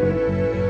Música